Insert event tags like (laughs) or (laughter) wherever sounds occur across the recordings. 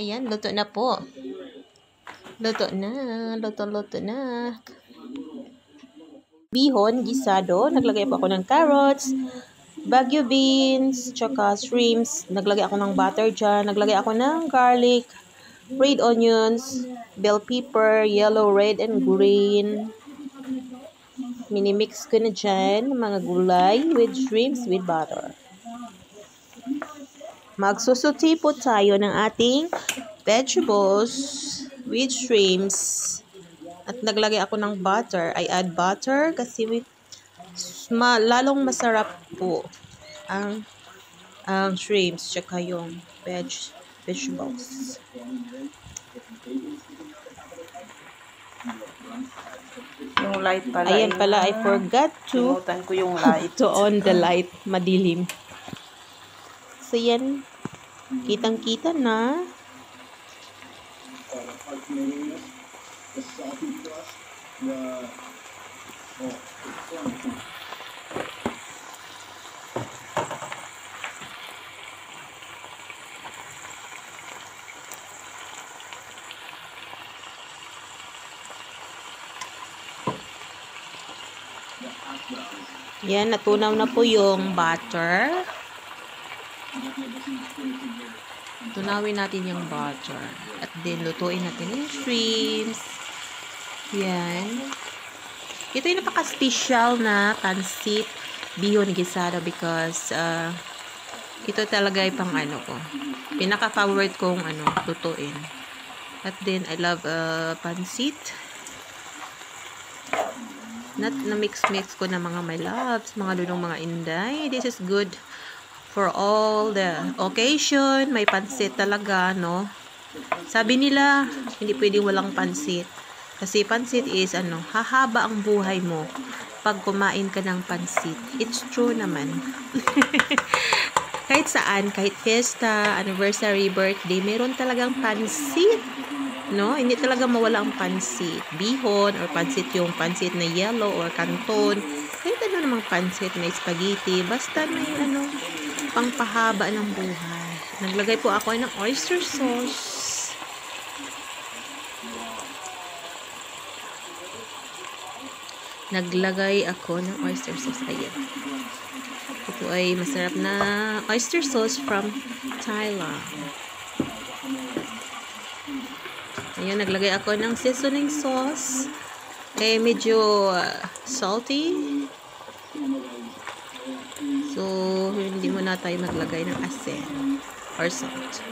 luto na po. Luto na, luto-luto na. Bihon, gisado. Naglagay po ako ng carrots, bagyo beans, tsaka shrimps. Naglagay ako ng butter dyan. Naglagay ako ng garlic, red onions, bell pepper, yellow, red, and green. Minimix ko na dyan mga gulay with shrimps with butter. Magsusuti po tayo ng ating vegetables with shrimps. At naglagay ako ng butter. I add butter kasi with, ma, lalong masarap po ang ang shrimps tsaka yung veg, vegetables. Yung light pala. Ayan pala, I forgot to ko yung light. to on the light. Madilim. So, yan. Kitang-kita na. Yan, natunaw na po yung butter. Tunawin natin yung butter. At then, lutuin natin yung shrimps. Yan. Ito yung napaka-special na pansit bihon gisado because uh, ito talaga yung pang ano ko. Pinaka-favorite kong ano, lutuin. At then, I love uh, pansit. Not na mix-mix ko na mga my loves, mga lunong mga inday. This is good for all the occasion. May pansit talaga, no? Sabi nila, hindi pwedeng walang pansit. Kasi pansit is, ano, hahaba ang buhay mo pag kumain ka ng pansit. It's true naman. (laughs) kahit saan, kahit fiesta, anniversary, birthday, meron talagang pansit. No? Hindi talaga mawala ang pansit. Bihon or pansit yung pansit na yellow or canton. Kahit ano namang pansit, may spaghetti. Basta may ano, pangpahaba ng buhay. Naglagay po ako ng oyster sauce. Naglagay ako ng oyster sauce. Ayan. Ito ay masarap na oyster sauce from Thailand. Ayan, naglagay ako ng seasoning sauce. Eh, medyo uh, salty. So, hindi mo na tayo maglagay ng asin or salt.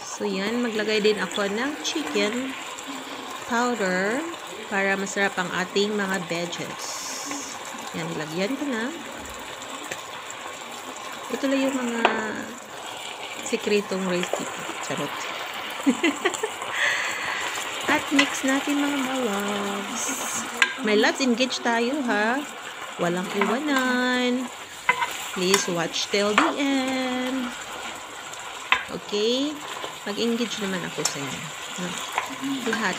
So, yan. Maglagay din ako ng chicken powder para masarap ang ating mga veggies. Yan, nilagyan ko na. Ito lang yung mga sikretong recipe. Charot. (laughs) At mix natin mga loves. May loves, engage tayo ha. Walang iwanan. Please watch till the end. Okay? Mag-engage naman ako sa inyo. Lahat.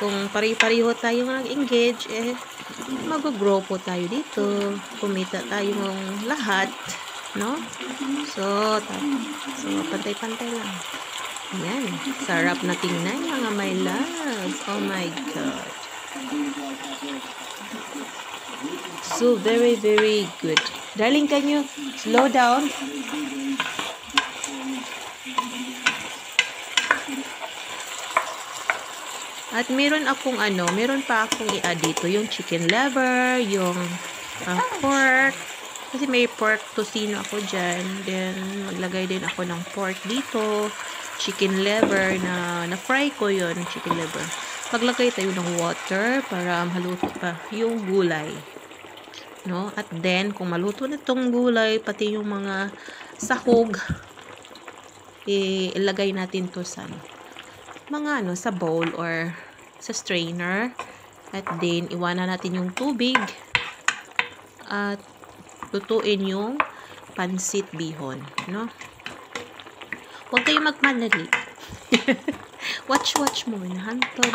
Kung pari-pariho tayo mag-engage, eh, mag-grow po tayo dito. Kumita tayo ng lahat. No? So, so pantay-pantay lang. Yan. Sarap na tingnan, mga my loves. Oh my God. So, very, very good. Darling, can you slow down? At meron akong ano, meron pa akong i-add dito, yung chicken liver, yung uh, pork, kasi may pork tocino ako dyan. Then, maglagay din ako ng pork dito. Chicken liver na na-fry ko yon chicken liver. Maglagay tayo ng water para maluto pa yung gulay. No? At then, kung maluto na tong gulay, pati yung mga sahog, ilagay natin to sa ano, mga ano, sa bowl or sa strainer. At then, iwanan natin yung tubig. At lutuin yung pansit bihon, no? Huwag kayong magmanali. (laughs) watch, watch mo. Nahantod.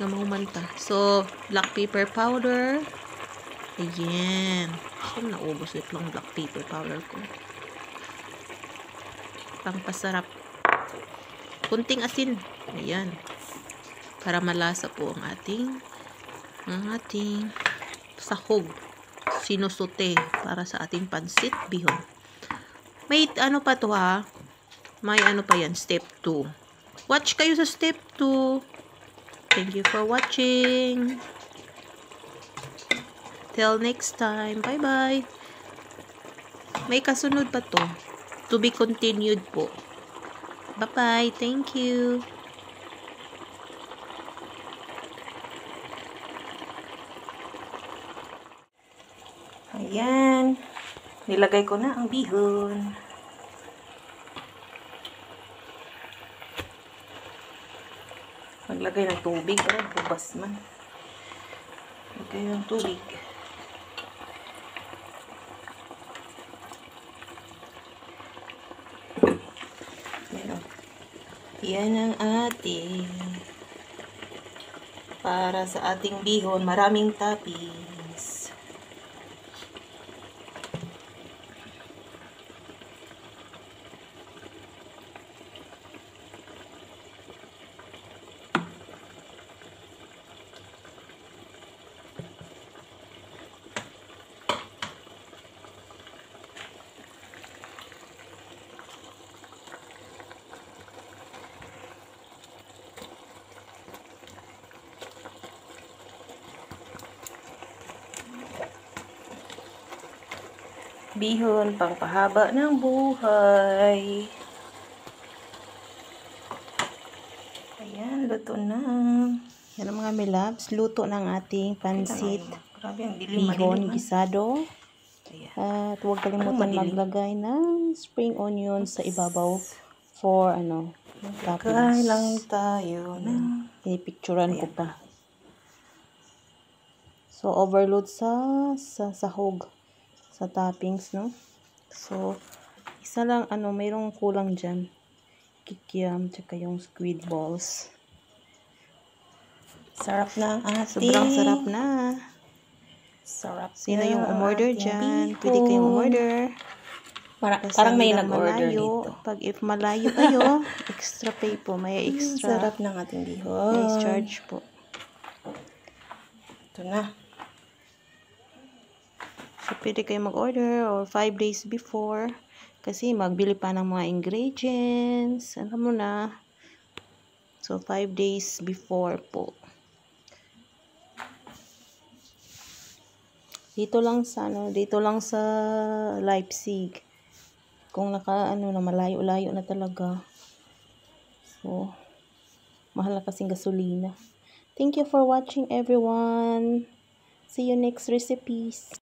Na maumanta. So, black pepper powder. Ayan. Siyang naubos ito lang black pepper powder ko. Pampasarap. Kunting asin. Ayan. Para malasa po ang ating ang ating sahog. Sinusute para sa ating pansit bihon. May ano pa to ha? May ano pa yan, step 2. Watch kayo sa step 2. Thank you for watching. Till next time. Bye-bye. May kasunod pa to. To be continued po. Bye-bye. Thank you. Ayan. Nilagay ko na ang bihon. Maglagay ng tubig. Ay, bubas man. Lagay ng tubig. O. Yan ang ating para sa ating bihon. Maraming toppings. Bihon, pangpahaba ng buhay. Ayan, luto na. Yan ang mga milabs. Luto ng ating pansit. Grabe, ang dilim, Bihon ah. gisado. At huwag kalimutan maglagay ng spring onion sa ibabaw for ano, toppings. lang tayo na. Pinipicturan ko pa. So, overload sa, sa sahog. Sa toppings, no? So, isa lang, ano, mayroong kulang dyan. Kikiam, tsaka yung squid balls. Sarap na ang ating. Sobrang sarap na. Sarap Sino na yung umorder dyan? bihon. Pwede kayong umorder. Para- Basta parang may nag-order dito. Pag if malayo kayo, (laughs) extra pay po. May extra. Sarap ng ating bihon. May charge po. Ito na. So, pwede kayo mag-order or 5 days before. Kasi magbili pa ng mga ingredients. Alam mo na. So, 5 days before po. Dito lang sa ano, dito lang sa Leipzig. Kung naka ano na malayo-layo na talaga. So, mahal na kasing gasolina. Thank you for watching everyone. See you next recipes.